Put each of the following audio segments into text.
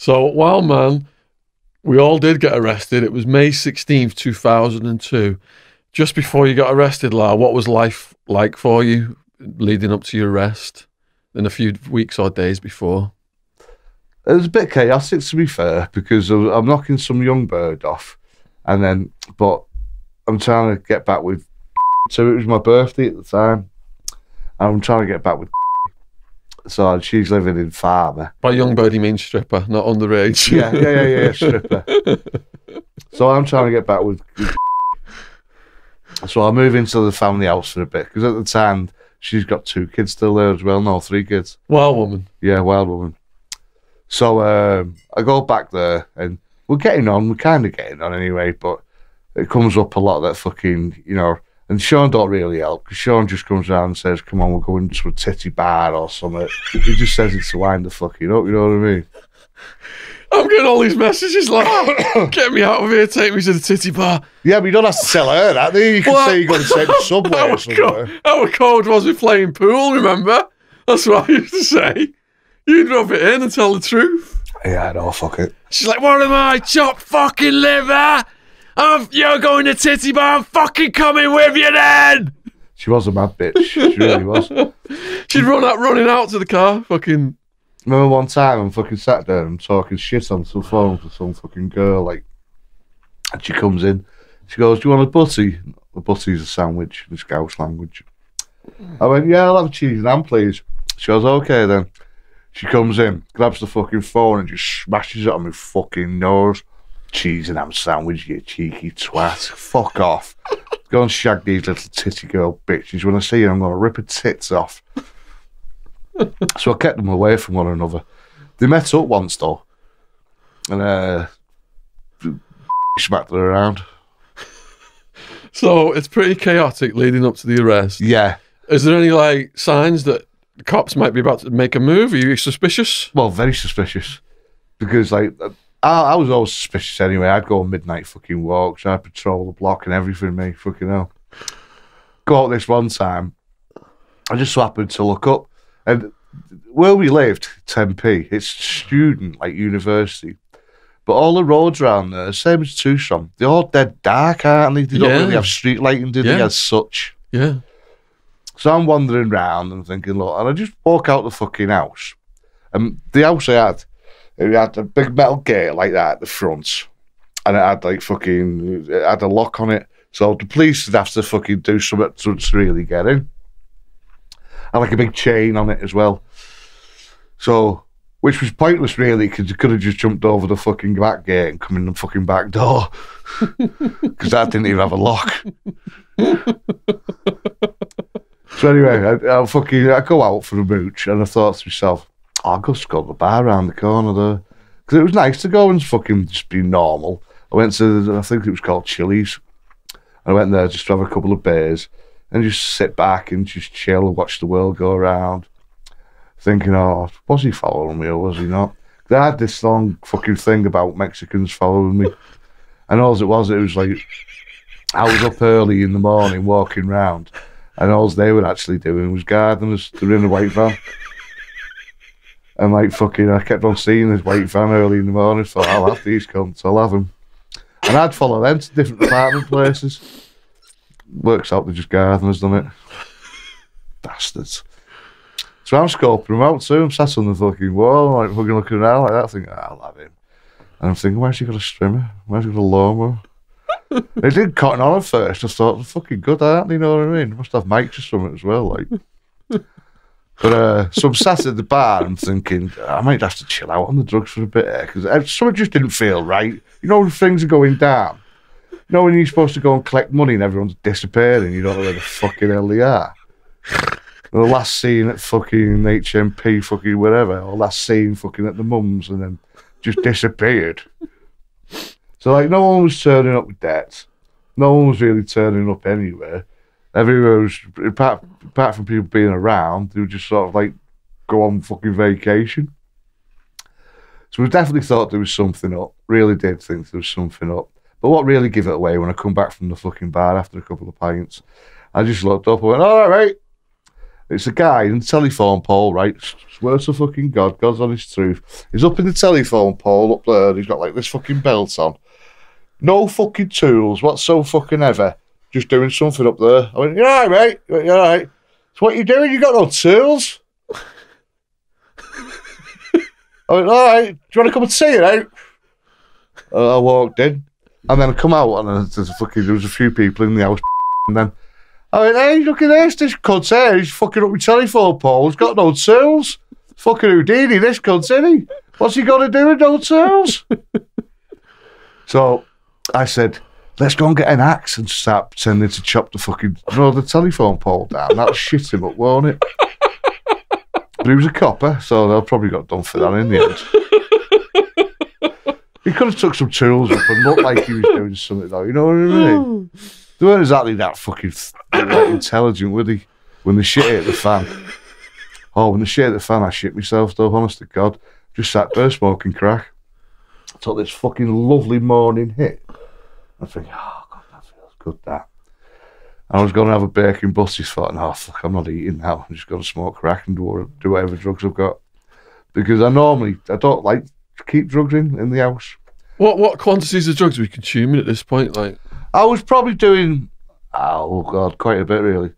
So, Wild Man, we all did get arrested. It was May 16th, 2002. Just before you got arrested, La, what was life like for you leading up to your arrest in a few weeks or days before? It was a bit chaotic, to be fair, because I'm knocking some young bird off, and then, but I'm trying to get back with. So it was my birthday at the time. I'm trying to get back with. So she's living in Farmer. By young bird, you mean stripper, not underage. Yeah, yeah, yeah, yeah, stripper. so I'm trying to get back with. So I move into the family house for a bit because at the time she's got two kids still there as well. No, three kids. Wild woman. Yeah, wild woman. So um, I go back there and we're getting on. We're kind of getting on anyway, but it comes up a lot that fucking, you know, and Shaun don't really help because Shaun just comes around and says, come on, we're going to a titty bar or something. he just says it to wind the fucking up, you know what I mean? I'm getting all these messages like, get me out of here, take me to the titty bar. Yeah, but you don't have to tell her that. do You You can What? say you're going to take the subway Our, or somewhere. co- our code was we playing pool, remember? That's what I used to say. You'd rub it in and tell the truth. Yeah, no, fuck it. She's like, what am I, chopped fucking liver? I'm, you're going to titty bar, I'm fucking coming with you then! She was a mad bitch. She really was. She'd run out, running out to the car, fucking, Remember one time I'm fucking sat there and I'm talking shit on some phone to some fucking girl, like, and she comes in. She goes, Do you want a butty? A butty's a sandwich in Scouse language. I went, Yeah, I'll have a cheese and ham, please. She goes, Okay then. She comes in, grabs the fucking phone and just smashes it on my fucking nose. Cheese and ham sandwich, you cheeky twat. Fuck off. Go and shag these little titty girl bitches. When I see you, I'm going to rip her tits off. So I kept them away from one another. They met up once though, and uh, smacked her around. so it's pretty chaotic leading up to the arrest. Yeah, Is there any, like, signs that cops might be about to make a move? Are you suspicious? well, very suspicious because like I, I was always suspicious anyway. I'd go on midnight fucking walks. I'd patrol the block and everything. Me fucking hell. Go out this one time. I just so happened to look up, and where we lived, Tempe, it's student like university. But all the roads around there, same as Tucson, they're all dead dark, aren't they? They don't Yeah. really have street lighting, do they, Yeah. as such? Yeah. So I'm wandering round and thinking, look, and I just walk out the fucking house. And the house I had, it had a big metal gate like that at the front. And it had like fucking, it had a lock on it. So the police would have to fucking do something to, to really get in. And like a big chain on it as well. So, which was pointless really, because you could have just jumped over the fucking back gate and come in the fucking back door. Because that didn't even have a lock. So anyway, I, I fucking I go out for a mooch, and I thought to myself, oh, I'll go the bar around the corner there because it was nice to go and fucking just be normal. I went to I think it was called Chili's. I went there just to have a couple of beers and just sit back and just chill and watch the world go around. Thinking, oh, was he following me or was he not? I had this long fucking thing about Mexicans following me, and all it was, it was like I was up early in the morning walking round, and all they were actually doing was guarding us. They're in a white van. And like fucking, I kept on seeing this white van early in the morning. Thought I'll have these cunts. I'll have them. And I'd follow them to different apartment places. Works out they're just gardeners, doesn't it? Bastards. So I'm scoping them out too. I'm sat on the fucking wall, like fucking looking around like that. Thinking, I'll have him. And I'm thinking, where's he got a strimmer? Where's he got a lawnmower? They did cotton on at first. I thought, fucking good, aren't they? You know what I mean? Must have mics or something as well, like. But uh, so I'm sat at the bar and thinking I might have to chill out on the drugs for a bit because something just didn't feel right. You know, when things are going down. You know, when you're supposed to go and collect money and everyone's disappearing, you don't know where the fucking hell they are. the last scene at fucking HMP, fucking whatever, or last scene fucking at the mums and then just disappeared. So, like, no one was turning up with debts. No one was really turning up anywhere. Everywhere was, apart, apart from people being around, they would just sort of like go on fucking vacation. So we definitely thought there was something up. Really did think there was something up. But what really gave it away when I come back from the fucking bar after a couple of pints, I just looked up and went, all right, It's a guy in the telephone pole, right? Swear to fucking God, God's honest truth. He's up in the telephone pole up there. He's got like this fucking belt on. No fucking tools whatsoever fucking ever. Just doing something up there. I went, you alright, mate? He went, you alright? So what you doing? You got no tools? I went, alright, do you want to come and see it out? Uh, I walked in. And then I come out and there's a fucking, there was a few people in the house. And then I went, hey, look at this. This cunt's here. He's fucking up with telephone pole. He's got no tools. Fucking Houdini, this cunt's in. What's he got to do with no tools? so I said, let's go and get an axe and start pretending to chop the fucking, know, the telephone pole down. That'll shit him up, won't it? But he was a copper, so they'll probably got done for that in the end. He could have took some tools up and looked like he was doing something though, you know what I mean? They weren't exactly that fucking like, intelligent, were they? When the shit hit the fan. Oh, when the shit hit the fan, I shit myself though, honest to God. Just sat there smoking crack. Took this fucking lovely morning hit. I think, oh, God, that feels good, that. I was going to have a bacon butties thought, no, fuck, I'm not eating now. I'm just going to smoke crack and do, do whatever drugs I've got. Because I normally, I don't like to keep drugs in, in the house. What what quantities of drugs are we consuming at this point? Like, I was probably doing, oh God, quite a bit really.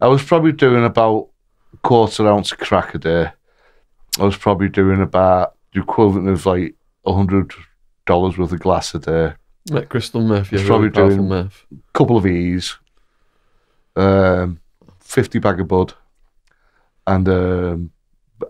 I was probably doing about a quarter ounce of crack a day. I was probably doing about the equivalent of like a hundred dollars worth of glass a day. Like crystal meth, yeah, really probably powerful doing- meth. couple of E's, um, 50 bag of bud, and um,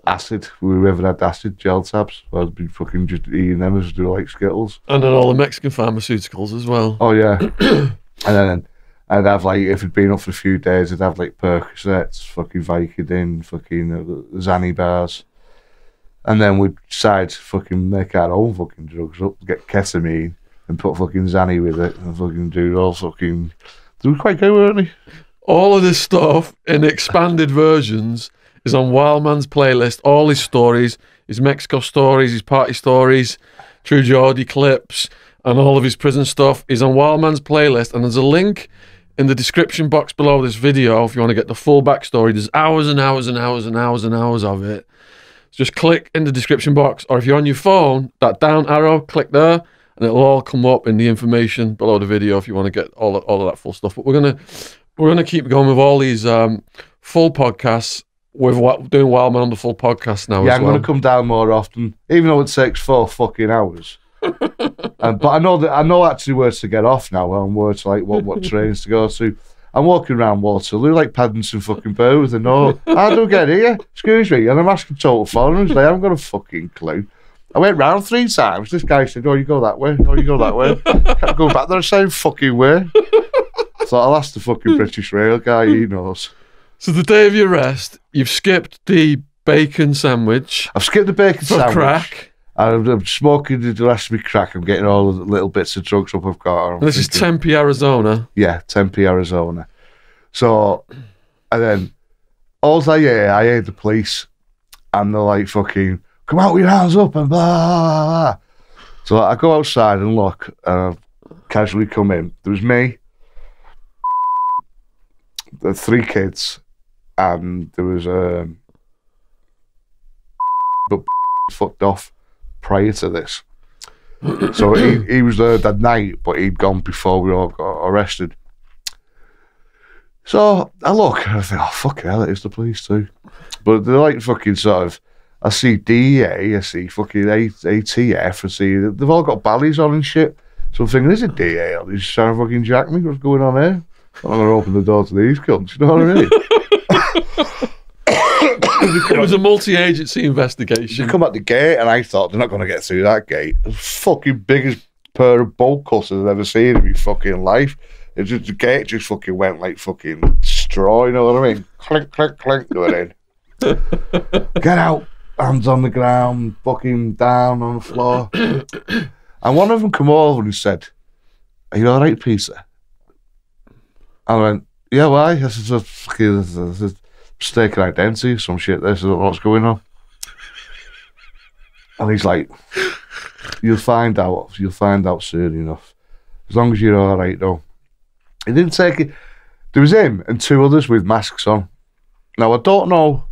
acid. We ever had acid gel tabs. I'd be fucking just eating them as do like Skittles. And then all the Mexican pharmaceuticals as well. Oh, yeah. and then I'd have like, if it'd been up for a few days, I'd have like Percocets, fucking Vicodin, fucking uh, Xanny bars. And then we'd decide to fucking make our own fucking drugs up, get ketamine and put fucking Zanny with it and fucking do all fucking. They were quite good, weren't? All of this stuff in expanded versions is on Wildman's playlist. All his stories, his Mexico stories, his party stories, True Geordie clips, and all of his prison stuff is on Wildman's playlist. And there's a link in the description box below this video if you want to get the full backstory. There's hours and hours and hours and hours and hours of it. Just click in the description box, or if you're on your phone, that down arrow, click there, and it'll all come up in the information below the video if you want to get all of, all of that full stuff. But we're gonna we're gonna keep going with all these um, full podcasts. With what doing Wildman on the full podcast now Yeah, I'm well. going to come down more often, even though it takes four fucking hours. um, but I know that I know actually where to get off now. and where to like what what trains to go to. I'm walking around Waterloo like Paddington fucking Bear with a note. How do I get here? Excuse me. And I'm asking total foreigners. They haven't got a fucking clue. I went round three times. This guy said, "Oh, you go that way. Oh, you go that way." Kept going back there the same fucking way. So I'll ask the fucking British Rail guy. He knows. so the day of your rest, you've skipped the bacon sandwich I've skipped the bacon for sandwich. crack. I'm, I'm smoking the rest of my crack. I'm getting all the little bits of drugs up I've got. This is Tempe, Arizona. yeah, Tempe, Arizona. So, and then all I hear, I hear the police, and they're like, "Fucking come out with your hands up," and blah. blah, blah. So I go outside and look, and I casually come in. There was me, the three kids, and there was um, but fucked off prior to this. So he, he was there that night, but he'd gone before we all got arrested. So I look and I think, oh fuck hell, it is the police too. But they're like fucking sort of. I see DEA, I see fucking A- ATF, I see they've all got ballys on and shit. So I'm thinking, is it DEA? Are they just trying to fucking jack me? What's going on here? I'm gonna open the door to these cunts. You know what I mean? It was a multi-agency investigation. You come at the gate, and I thought they're not going to get through that gate. The fucking biggest pair of bolt cutters I've ever seen in my fucking life. It just the gate just fucking went like fucking straw. You know what I mean? Clink, clink, clink, going in. get out, hands on the ground, fucking down on the floor. and one of them come over and said, "Are you all right, Peter?" And I went, "Yeah, why?" This is a fucking this is a mistaken identity, some shit. This is what's going on. And he's like, "You'll find out. You'll find out soon enough. As long as you're all right, though." He didn't take it. There was him and two others with masks on. Now I don't know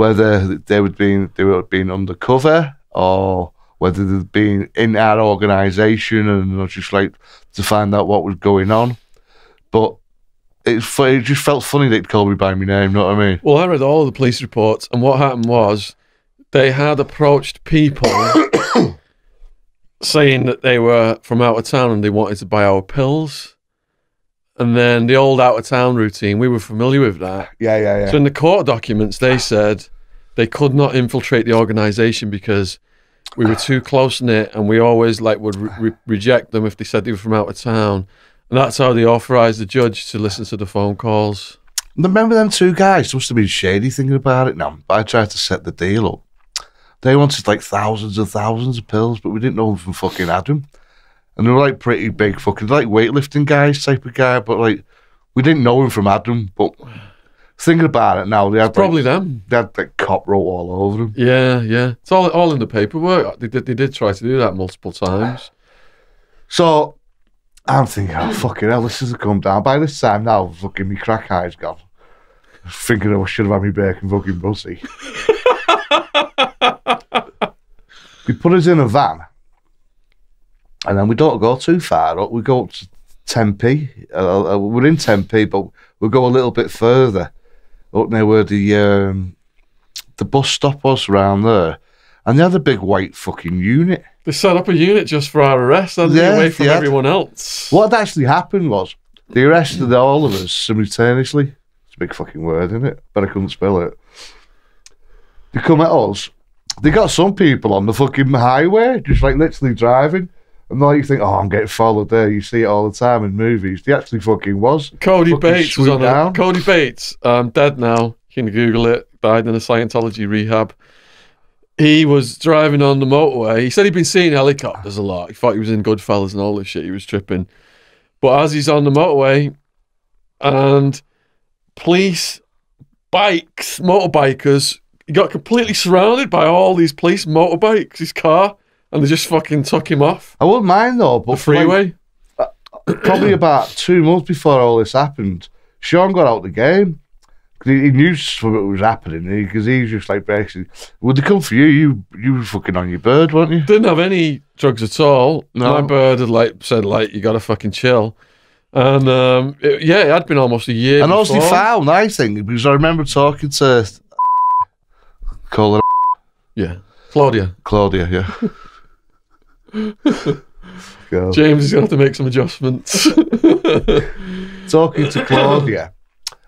whether they would been they were being undercover or whether they'd been in our organisation and just like to find out what was going on. But it, it just felt funny they'd call me by my name. Know what I mean? Well, I read all the police reports, and what happened was they had approached people saying that they were from out of town and they wanted to buy our pills. And then the old out of town routine, we were familiar with that. Yeah, yeah, yeah. So in the court documents, they said they could not infiltrate the organization because we were too close knit, and we always like would re- re- reject them if they said they were from out of town. And that's how they authorized the judge to listen to the phone calls. Remember them two guys? Must have been shady thinking about it now. But I tried to set the deal up. They wanted like thousands and thousands of pills, but we didn't know them from fucking Adam. And they were like pretty big fucking like weightlifting guys type of guy, but like we didn't know him from Adam. But thinking about it now, they had Probably them. they had like cop wrote all over them. Yeah, yeah. It's all all in the paperwork. They did they did try to do that multiple times. So I'm thinking, oh fucking hell, this has come down. By this time now, fucking me crack eyes gone. Thinking I should have had me bacon fucking bussy. they put us in a van, and then we don't go too far up. We go up to Tempe. Uh, uh, we're in Tempe, but we'll go a little bit further up near where the um, the bus stop was around there, and they had a big white fucking unit. They set up a unit just for our arrest, hadn't Yeah, away from everyone else. What had actually happened was they arrested all of us simultaneously. It's a big fucking word, isn't it? But I couldn't spell it. They come at us. They got some people on the fucking highway, just like literally driving. And now you think, oh, I'm getting followed there. You see it all the time in movies. They actually fucking was. Cody Fucking Bates was on down. it. Cody Bates, um, dead now. You can Google it. Died in a Scientology rehab. He was driving on the motorway. He said he'd been seeing helicopters a lot. He thought he was in Goodfellas and all this shit. He was tripping. But as he's on the motorway, and police, bikes, motorbikers, he got completely surrounded by all these police motorbikes, his car, and they just fucking took him off I wouldn't mind though, but the freeway. like, probably about two months before all this happened, Shaun got out the game. He, he knew what was happening because he, was just like basically, would they come for you? You you were fucking on your bird, weren't you? didn't have any drugs at all. No. My bird had like said like you got to fucking chill, and um, it- yeah, it had been almost a year. And also, found, I think, because I remember talking to call her yeah, Claudia. Claudia, yeah. Girl. James is gonna have to make some adjustments. talking to Claudia,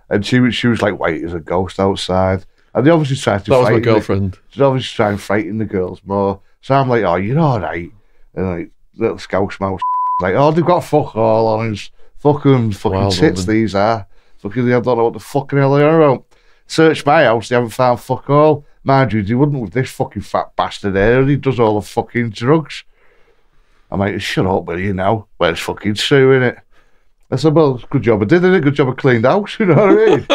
and she was she was like, "Wait, there's a ghost outside." And they obviously tried to that was my frighten the- girlfriend. She's obviously trying to frighten the girls more. So I'm like, "Oh, you're all right," and like little scouse mouse, like, "Oh, they've got fuck all on his fucking fucking Wild tits. woman. These are fucking. They don't know what the fucking hell they're about." Search my house, they haven't found fuck all. Mind you, they wouldn't with this fucking fat bastard here. He does all the fucking drugs. I'm like, shut up, will you now? Where's fucking Sue in it? I said, well, good job I did it. Good job I cleaned house. You know what I mean?